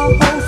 oh.